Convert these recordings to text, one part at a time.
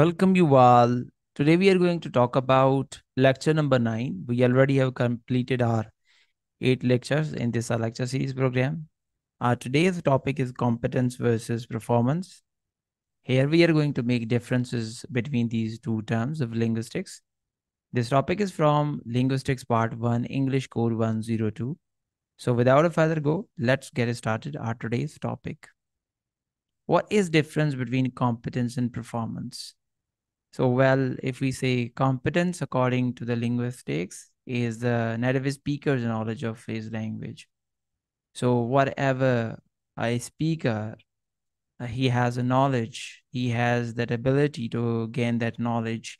Welcome you all. Today we are going to talk about lecture number nine. We already have completed our eight lectures in this lecture series program. Our today's topic is competence versus performance. Here we are going to make differences between these two terms of linguistics. This topic is from Linguistics Part 1, English Code 102. So without a further go, let's get started our today's topic. What is difference between competence and performance? So, well, if we say competence according to the linguistics is the native speaker's knowledge of his language. So, whatever a speaker uh, he has a knowledge, he has that ability to gain that knowledge,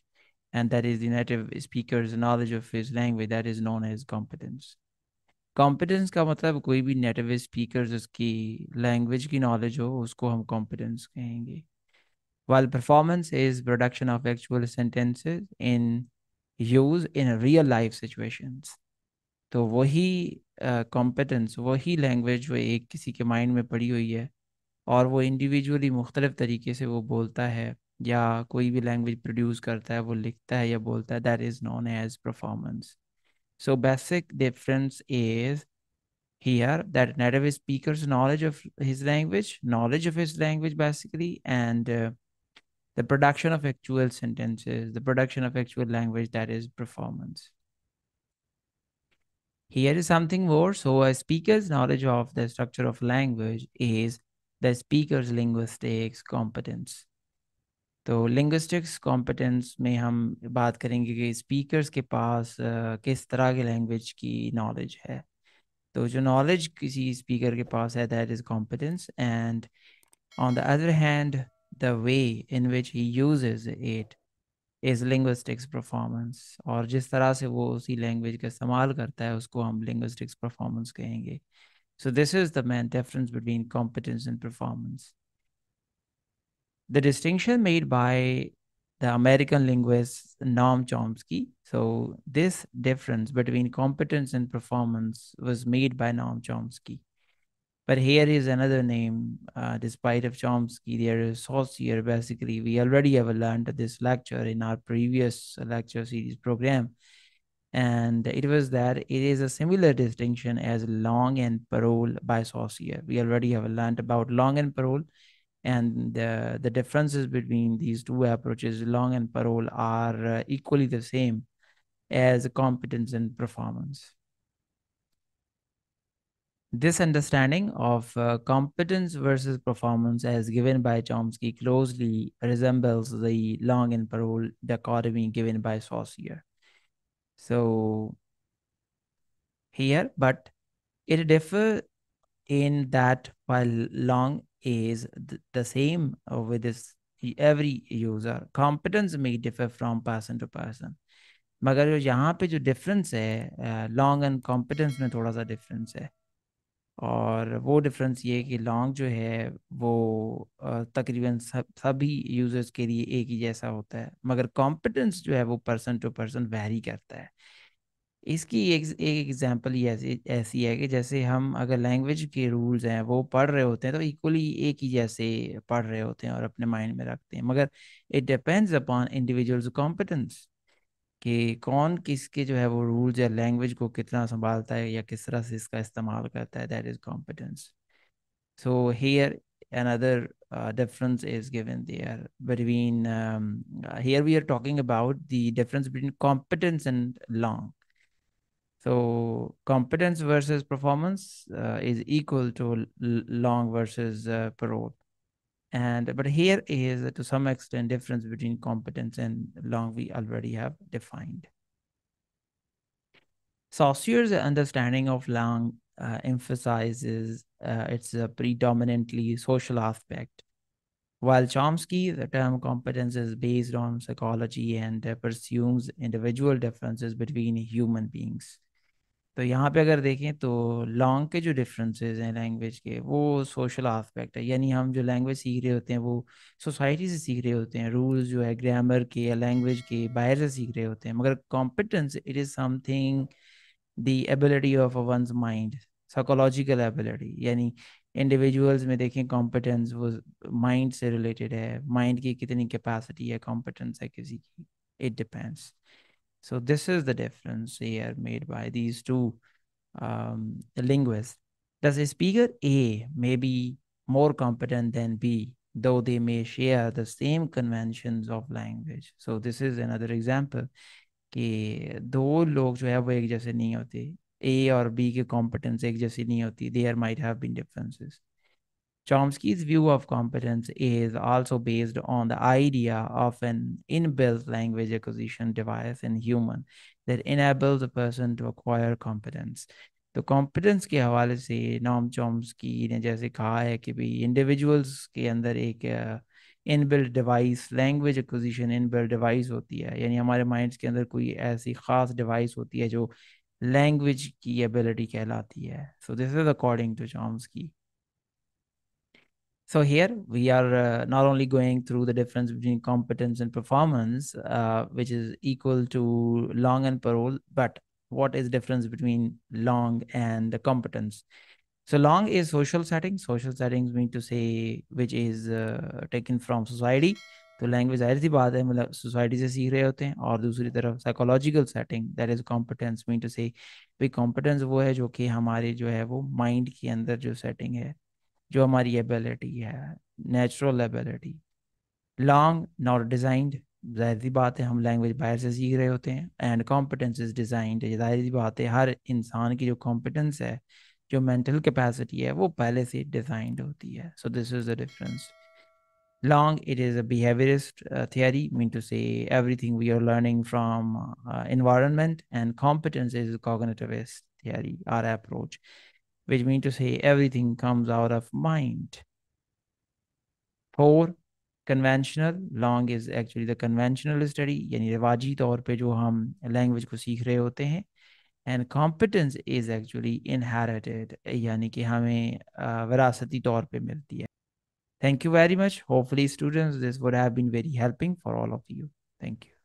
and that is the native speaker's knowledge of his language. That is known as competence. Competence का मतलब कोई भी native speaker उसकी language की knowledge हो उसको हम competence कहेंगे while performance is production of actual sentences in use in real life situations तो वही कॉम्पिटेंस uh, वही लैंग्वेज वो एक किसी के माइंड में पड़ी हुई है और वो इंडिविजुअली मुख्तलिफ़ तरीके से वो बोलता है या कोई भी लैंग्वेज प्रोड्यूस करता है वो लिखता है या बोलता है that is known as performance So basic difference is here that native speaker's knowledge of his language, knowledge of his language basically, and uh, the production of actual sentences, the production of actual language that is performance. Here is something more. So a speaker's knowledge of the structure of language is the speaker's linguistics competence. तो linguistics competence में हम बात करेंगे कि speakers के पास किस तरह के लैंग्वेज की नॉलेज है तो जो नॉलेज किसी स्पीकर के पास है that is competence and on the other hand the way in which he uses it is linguistics performance और जिस तरह से वो उसी लैंग्वेज का इस्तेमाल करता है उसको हम लिंग्विस्टिक्स परफॉर्मेंस कहेंगे सो this is the man difference between competence and performance the distinction made by the American linguist Noam Chomsky. So this difference between competence and performance was made by Noam Chomsky. But here is another name, uh, despite of Chomsky, there is Saussure. Basically, we already have learned this lecture in our previous lecture series program. And it was that it is a similar distinction as langue and Parole by Saussure. We already have learned about langue and Parole and the, differences between these two approaches, langue and Parole, are uh, equally the same as competence and performance. This understanding of uh, competence versus performance as given by Chomsky closely resembles the langue and parole dichotomy given by Saussure. So here, but it differs in that while langue is th the same uh, with this every user, competence may differ from person to person. मगर जो यहाँ पे जो difference है long and competence में थोड़ा सा difference है और वो डिफरेंस ये है कि लॉन्ग जो है, वो तकरीबन सब, सभी यूज़र्स के लिए एक ही जैसा होता है, मगर कॉम्पिटेंस जो है वो पर्सन टू पर्सन वेरी करता है। इसकी एक एक एग्जांपल ही ऐसी ऐसी है कि जैसे हम अगर लैंग्वेज के रूल्स हैं, वो पढ़ रहे होते हैं तो इक्वली एक ही जैसे पढ़ रहे होते हैं और अपने माइंड में रखते हैं, मगर it depends upon individuals competence कि कौन किसके जो है वो रूल्स या लैंग्वेज को कितना संभालता है या किस another difference is given there between um, uh, here we are talking about the difference between competence and langue. So competence versus performance uh, is equal to langue versus uh, parole and but here is to some extent difference between competence and langue we already have defined. Saussure's understanding of langue uh, emphasizes uh, its a predominantly social aspect, while Chomsky, the term competence is based on psychology and uh, individual differences between human beings. तो यहाँ पे अगर देखें तो long के जो differences हैं language के, वो सोशल आस्पेक्ट है। यानी हम जो लैंग्वेज सीख रहे होते हैं, वो सोसाइटी से सीख रहे होते हैं। रूल्स जो है ग्रामर के या लैंग्वेज के बाहर से सीख रहे होते हैं। मगर competence it is something the ability of a one's mind psychological ability यानी इंडिविजुअल्स में देखें कॉम्पिटेंस वो माइंड से रिलेटेड है। माइंड की कितनी कैपेसिटी है कॉम्पिटेंस है किसी की। It depends so this is the difference here made by these two um, linguists does a speaker a may be more competent than b though they may share the same conventions of language so this is another example कि दो लोग जो है वो एक जैसे नहीं होते ए और बी के कॉम्पिटेंस एक जैसी नहीं होती there might have been differences Chomsky's view of competence is also based on the idea of an inbuilt language acquisition device in human that enables a person to acquire competence. तो competence के हवाले से Noam Chomsky ने जैसे कहा है कि भाई इंडिविजुअल्स के अंदर एक inbuilt device language acquisition inbuilt device होती है यानी हमारे माइंड्स के अंदर कोई ऐसी ख़ास डिवाइस होती है जो लैंग्वेज की एबिलिटी कहलाती है so this is according to Chomsky so here we are uh, not only going through the difference between competence and performance, uh, which is equal to langue and parole, but what is difference between langue and the competence? So langue is social setting. Social settings mean to say which is uh, taken from society. तो language is सी बात है मतलब society से सीख रहे होते हैं और दूसरी तरफ psychological setting that is competence mean to say भाई कॉम्पिटेंस वो है जो कि हमारे जो है वो माइंड के अंदर जो सेटिंग है जो हमारी एबिलिटी है natural ability langue not designed ज़ाहिर सी बात है, हम लैंग्वेज बाहर से सीख रहे होते हैं एंड कॉम्पिटेंस इज़ डिज़ाइंड ज़ाहिर सी बात है, हर इंसान की जो कॉम्पिटेंस है, जो मेंटल कैपेसिटी है, वो पहले से डिज़ाइंड होती है so this is the difference langue it is a behaviourist theory mean to say everything we are learning from environment and competence is cognitivist theory or approach which mean to say everything comes out of mind. Four, conventional, long is actually the conventional study, यानी रिवाजी तौर पे जो हम language को सीख रहे होते हैं and competence is actually inherited यानी कि हमें विरासती तौर पे मिलती है। Thank you very much hopefully students this would have been very helping for all of you thank you